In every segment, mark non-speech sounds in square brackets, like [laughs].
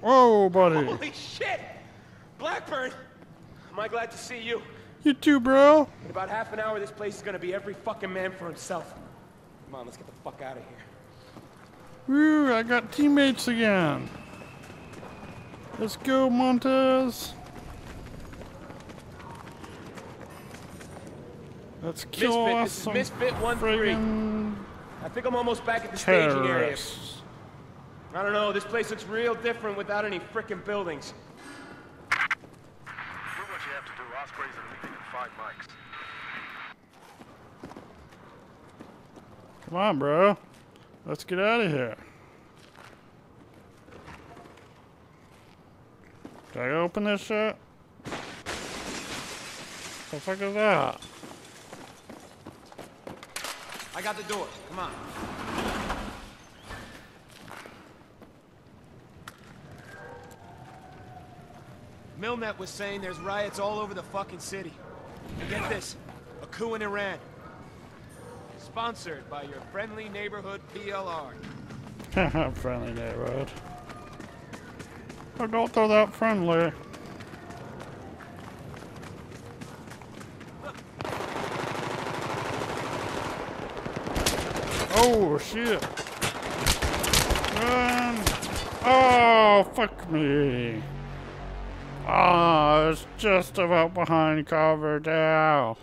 Whoa, buddy. Holy shit! Blackburn! Am I glad to see you? You too, bro. In about half an hour, this place is gonna be every fucking man for himself. Come on, let's get the fuck out of here. Woo, I got teammates again. Let's go, Montes. Let's kill Misfit, us some Misfit 1-3. friggin' I think I'm almost back at the staging area. Terrorists. I don't know, this place looks real different without any frickin' buildings. Do what you have to do. Ospreys are leaving in five mics. Come on, bro. Let's get out of here. Can I open this shit? The fuck is that? I got the door. Come on. Milnet was saying there's riots all over the fucking city. And get this, a coup in Iran. Sponsored by your friendly neighborhood PLR. [laughs] friendly neighborhood. I don't throw that friendly. Oh, shit. Oh, fuck me. Oh, it's just about behind cover now.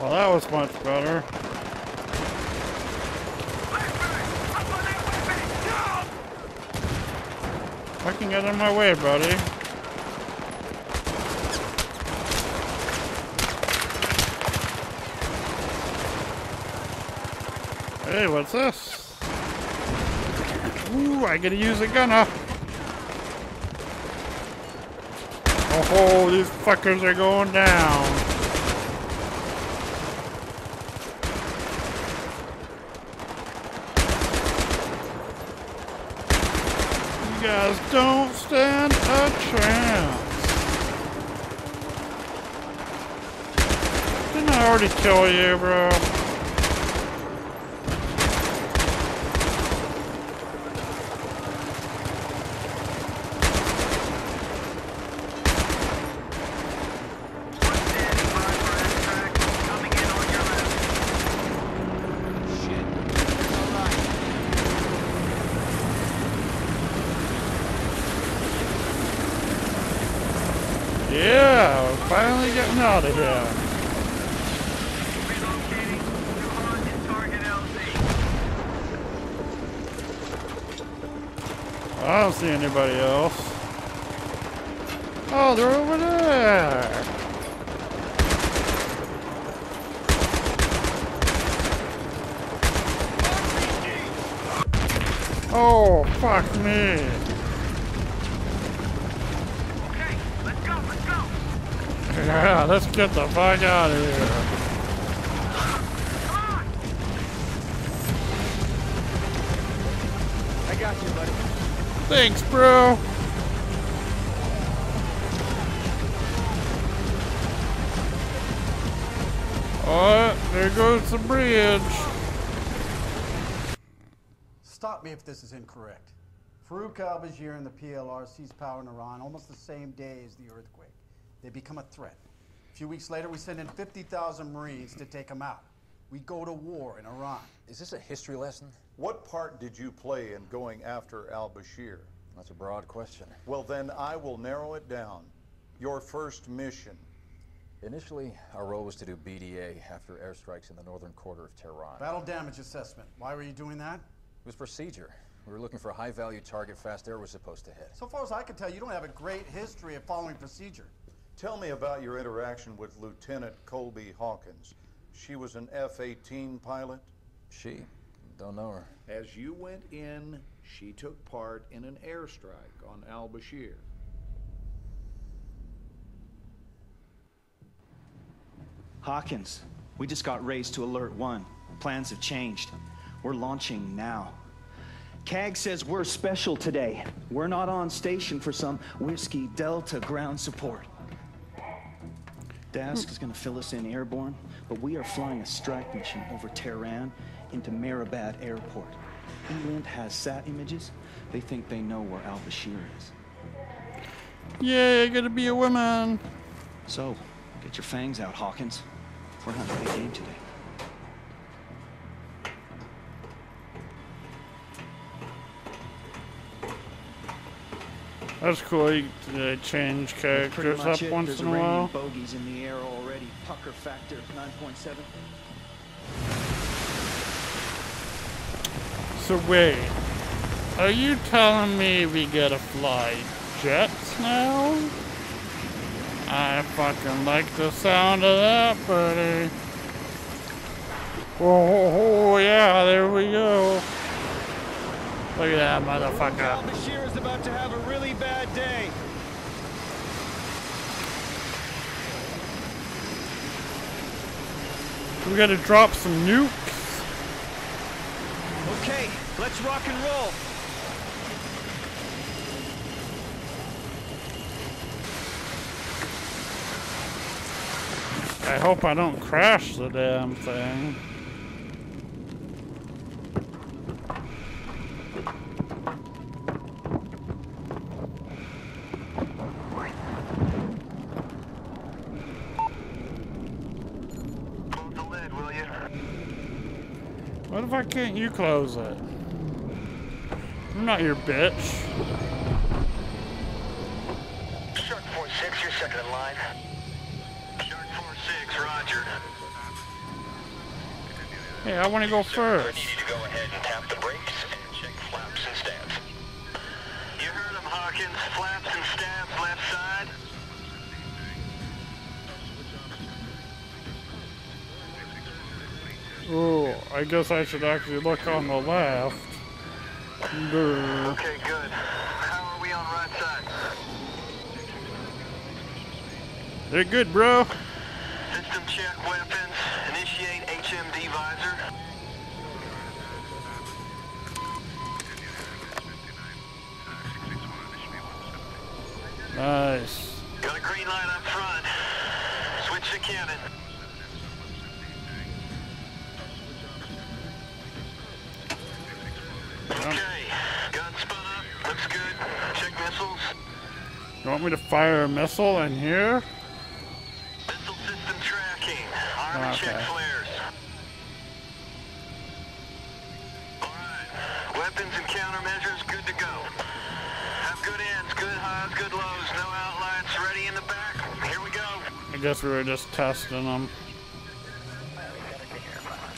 Well, that was much better. I can get in my way, buddy. Hey, what's this? Ooh, I gotta use a gunner. Oh, these fuckers are going down. You guys don't stand a chance. Didn't I already kill you, bro? Coming in on your left. Shit. All right. Yeah, we're finally getting out of here. Relocating to Haunted Target LZ. I don't see anybody else. Oh, they're over there. Oh, fuck me. Okay, let's go, let's go. Yeah, let's get the fuck out of here. Come on. I got you, buddy. Thanks, bro. Oh, there goes the bridge. Stop me if this is incorrect. Farouk al-Bashir and the PLR seized power in Iran almost the same day as the earthquake. They become a threat. A few weeks later, we send in 50,000 Marines to take them out. We go to war in Iran. Is this a history lesson? What part did you play in going after al Bashir? That's a broad question. Well, then I will narrow it down. Your first mission. Initially, our role was to do BDA after airstrikes in the northern quarter of Tehran. Battle damage assessment. Why were you doing that? It was procedure. We were looking for a high-value target Fast Air was supposed to hit. So far as I can tell, you don't have a great history of following procedure. Tell me about your interaction with Lieutenant Colby Hawkins. She was an F 18 pilot? She? Don't know her. As you went in, she took part in an airstrike on al Bashir. Hawkins, we just got raised to Alert 1. Plans have changed. We're launching now. CAG says we're special today. We're not on station for some Whiskey Delta ground support. Dask is gonna fill us in airborne, but we are flying a strike mission over Tehran into Mehrabad Airport. Langley has sat images. They think they know where Al Bashir is. Yay, gotta be a woman. So, get your fangs out, Hawkins. We're hunting a big game today. That's cool. You uh, change characters up it. once There's in a while. bogeys in the air already. Pucker factor 9.7. So wait, are you telling me we gotta fly jets now? I fucking like the sound of that, buddy. Oh, oh, oh yeah, there we go. Look at that motherfucker. Bashir is about to have a really bad day. We gotta drop some nukes. Let's rock and roll. I hope I don't crash the damn thing. Lid, will you? What if I can't you close it? I'm not your bitch. Shark 4-6, you're second in line. Shark 4-6, roger. Hey, I want to go first. need you to go ahead and tap the brakes and check flaps and stabs. You heard him, Hawkins. Flaps and stabs left side. Oh, I guess I should actually look on the left. Brr. Okay, good. How are we on right side? They're good, bro. System check weapons. Initiate HMD visor. Nice. Got a green light up front. Switch to cannon. You want me to fire a missile in here? Missile system tracking. Army check flares. Alright. Weapons and countermeasures good to go. Have good ends, good highs, good lows. No outlights. Ready in the back. Here we go. I guess we were just testing them.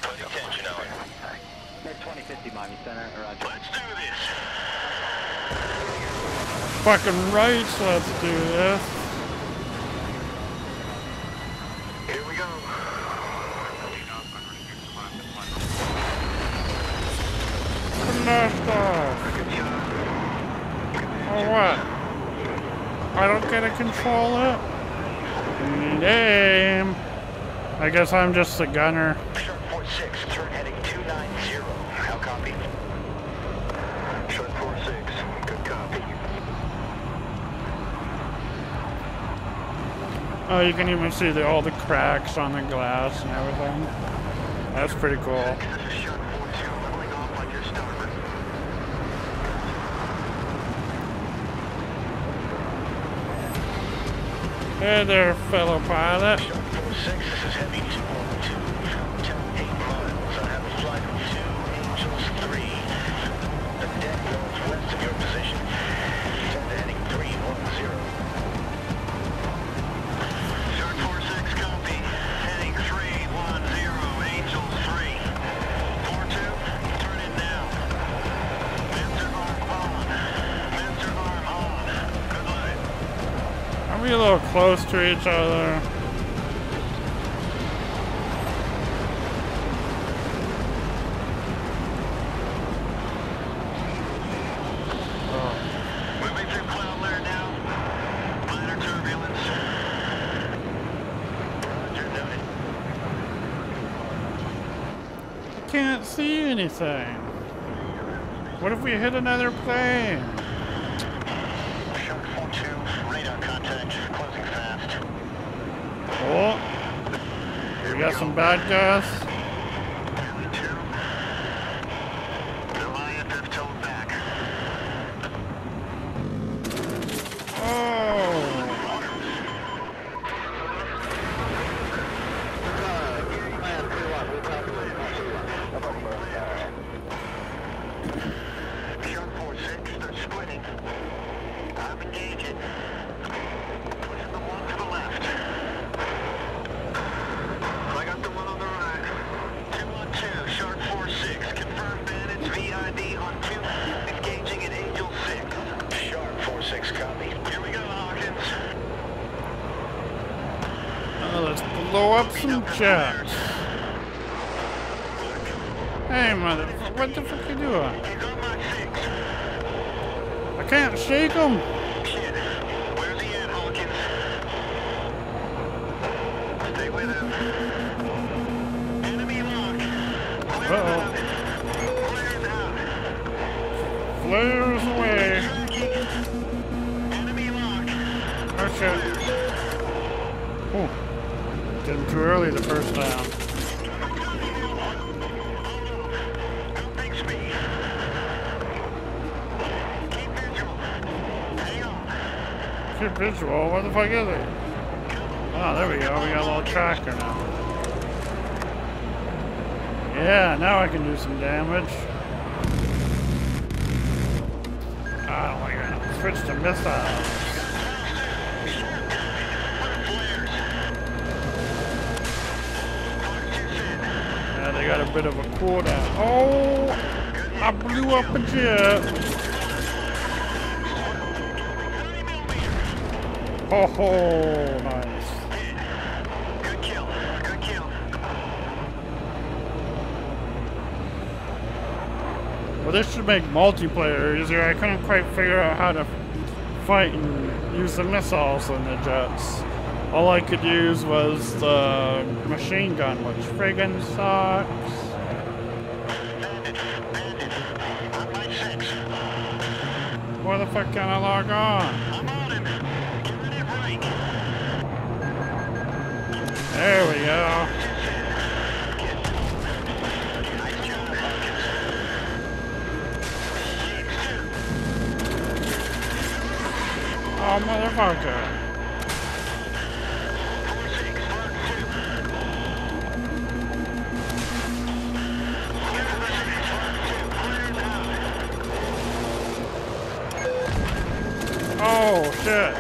Put attention on. Mid 2050 Miami Center, roger. Let's do this. Fucking rights, let's do this. Here we go. Blast off. Oh, what? I don't get to control it? Damn. I guess I'm just the gunner. Shark 46, turn heading 290. How copy? Shark 46, good copy. Oh, you can even see the, all the cracks on the glass and everything. That's pretty cool. This is Shark 42, leveling off on your starboard. Hey there, fellow pilot. Close to each other? Can't see anything. What if we hit another plane? Shark 42, radar contact, closing fast. Oh. We got some bad guys. Goliath have towed back. Oh. Shark 4-6, they're squinting. I'm engaging. Pushing the one to the left. I got the one on the right. Two on two, Shark 4-6. Confirm bandits VID on two. Engaging at Angel 6. Shark 4-6, copy. Here we go, Hawkins. Uh, let's blow up some jets. Hey, mother, what the fuck are you doing? I can't shake them. Visual, where the fuck is it? Oh, ah, there we go, we got a little tracker now. Yeah, now I can do some damage. Ah, oh my god, switch to missiles. Yeah, they got a bit of a cooldown. Oh, I blew up a jet. Oh, nice. Good kill. Good kill. Well, this should make multiplayer easier. I couldn't quite figure out how to fight and use the missiles and the jets. All I could use was the machine gun, which friggin' sucks. Where the fuck can I log on? There we go. Oh, motherfucker. Oh, shit.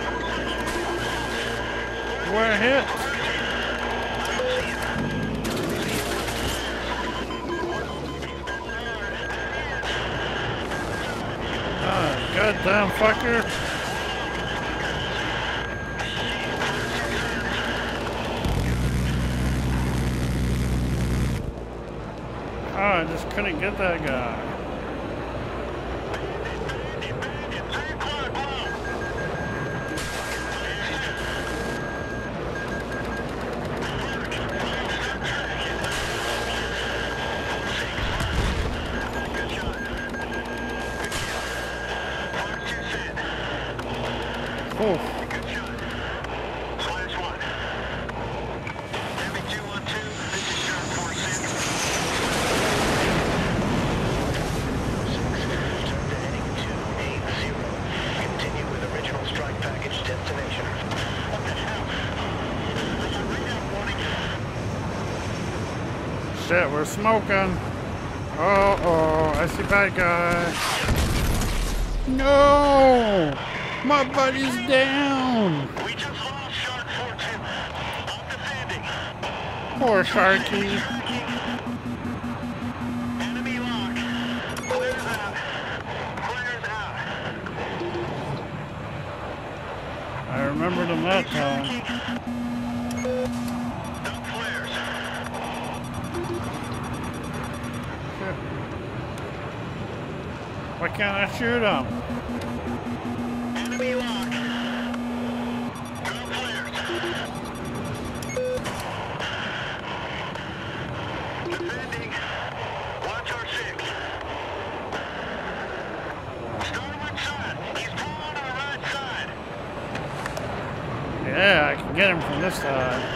We're hit. Goddamn fucker. Oh, I just couldn't get that guy. Shit, we're smoking. Oh, oh, I see bad guy. No! My buddy's down! We just lost Shark 4-2. I'm defending. Poor Sharky. Enemy lock. Clears out. Clears out. I remembered him that time. Why can't I shoot him? Enemy lock. Defending. Watch our six. Starboard side. He's pulling on the right side. Yeah, I can get him from this side.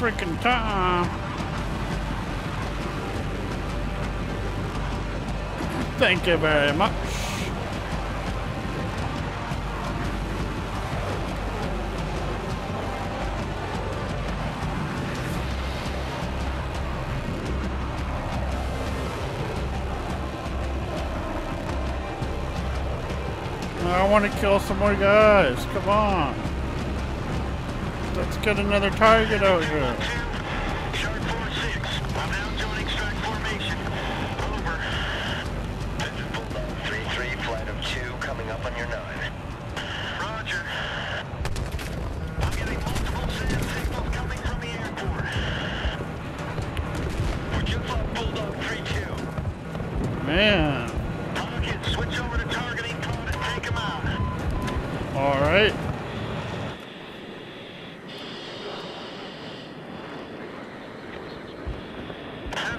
freaking time. Thank you very much. I want to kill some more guys. Come on. Let's get another target out here.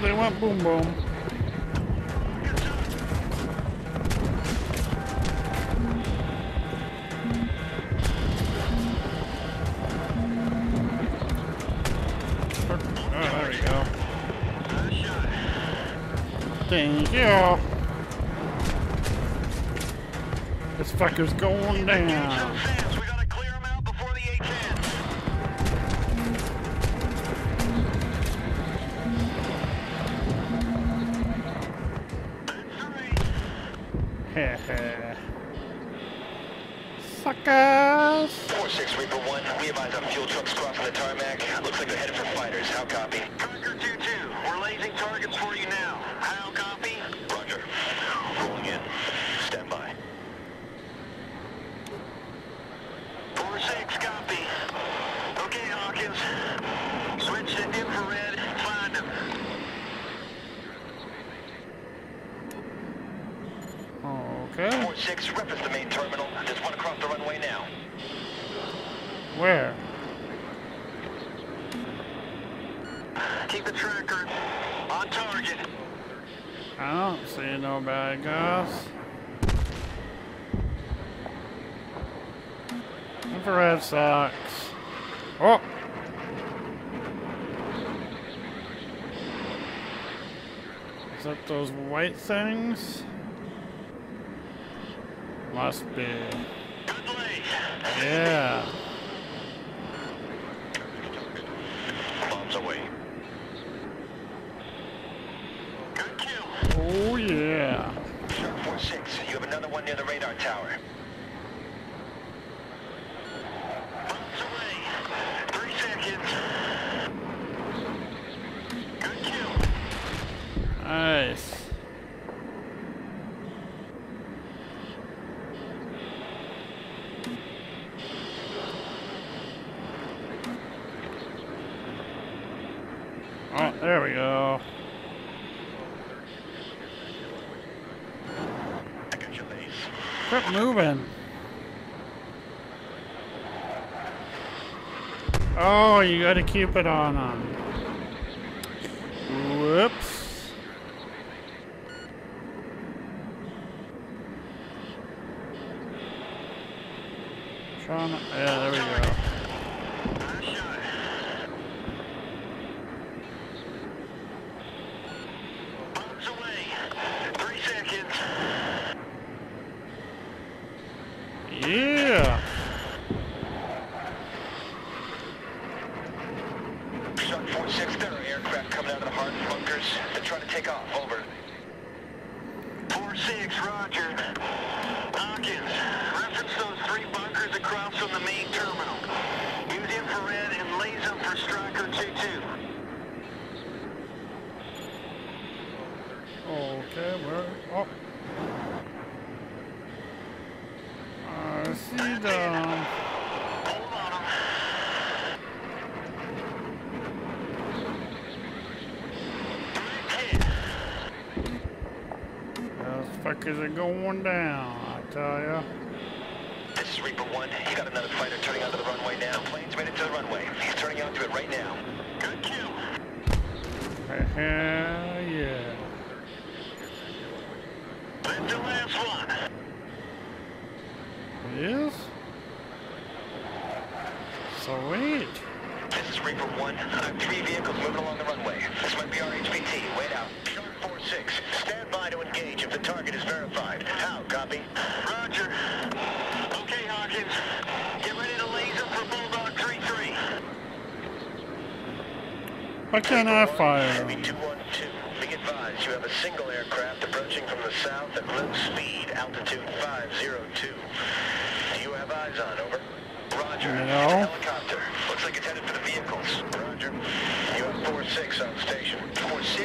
they went boom boom. Oh, Thank you. This fucker's going down. targets for you now. How copy? Roger. Rolling in. Stand by. 4-6, copy. Okay, Hawkins. Switch to infrared. Find them. Okay. 4-6, reference to me. Ain't no bad guys. Infrared sucks. Oh! Is that those white things? Must be. Yeah. near the radar tower. Quit moving. Oh, you gotta keep it on them. 4-6, roger. Hawkins, reference those three bunkers across from the main terminal. Use infrared and laser for Striker 2-2. Okay, where? Oh. I see them. Hold on 'em. Direct hit. Fuckers are going down, I tell ya. This is Reaper 1. You got another fighter turning onto the runway now. Plane's made it to the runway. He's turning onto it right now. Good kill. Hell yeah. That's the last one. Yes? Sweet. This is Reaper 1. I have three vehicles moving along the runway. This might be our HPT. Wait out. Shark 4-6. Stand by to engage if the target is verified. How? Copy? Roger. Okay, Hawkins. Get ready to laser for Bulldog 3-3. Why can't I fire Heavy them? 212. Be advised, you have a single aircraft approaching from the south at low speed, altitude 502. Do you have eyes on? Over. Roger. No. Helicopter. Looks like it's headed for the vehicles. Roger. You have 4-6 on station.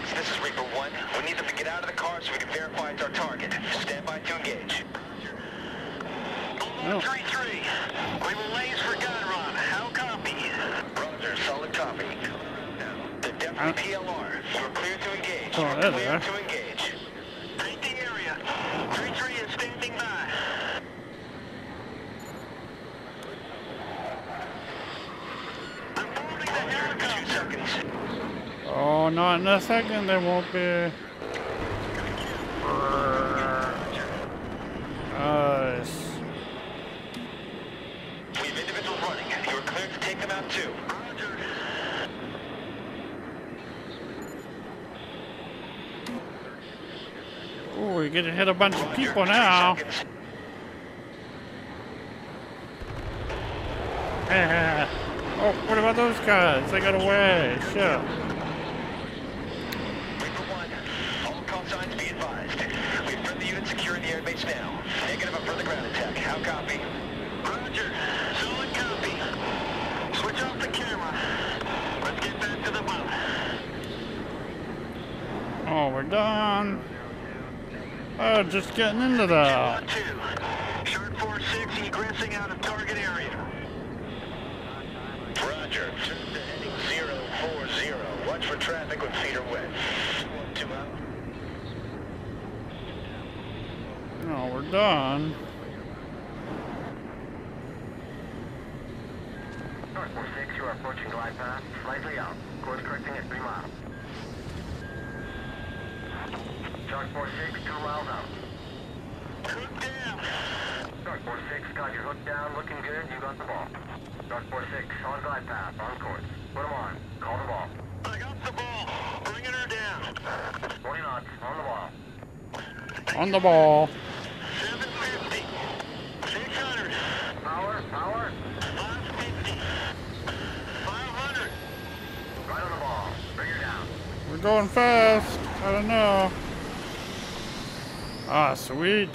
4-6, this is Reaper 1. We need them to get out of the car so we can verify it's our target. Stand by to engage. No. 3-3. We will laze for gun run. How copy? Roger, solid copy. The Uh, definitely PLR. You're clear to engage. Oh, there they are. to engage. Paint the area. 3-3 is standing by. I'm boarding the helicopter. Two seconds. Oh, not in a second. They won't be. Nice. We have individuals running. You are cleared to take them out too. Oh, we get to hit a bunch of people now. [laughs] Oh, what about those guys? They got away. Shit. Reaper 1, all call signs be advised. We have friendly units the now. Negative a further ground attack. How copy? Roger. Solid copy. Switch off the camera. Let's get back to the boat. Oh, we're done. Oh, just getting into that. 2. Shark 4-6 egressing out of target area. Roger. Turn to heading 040. Watch for traffic with feet are wet. 2 out. No, we're done. Shark 4-6, you are approaching glide path. Slightly out. Course correcting at 3 miles. Shark 4-6, 2 miles out. Hook down. Shark 4-6, got your hook down. Looking good. You got the ball. Shark 4-6, on glide path. On course. Put him on. Call the ball. I got the ball. Bringing her down. 20 knots. On the ball. On the ball. 750. 600. Power, power. 550. 500. Right on the ball. Bring her down. We're going fast. I don't know. Ah, sweet.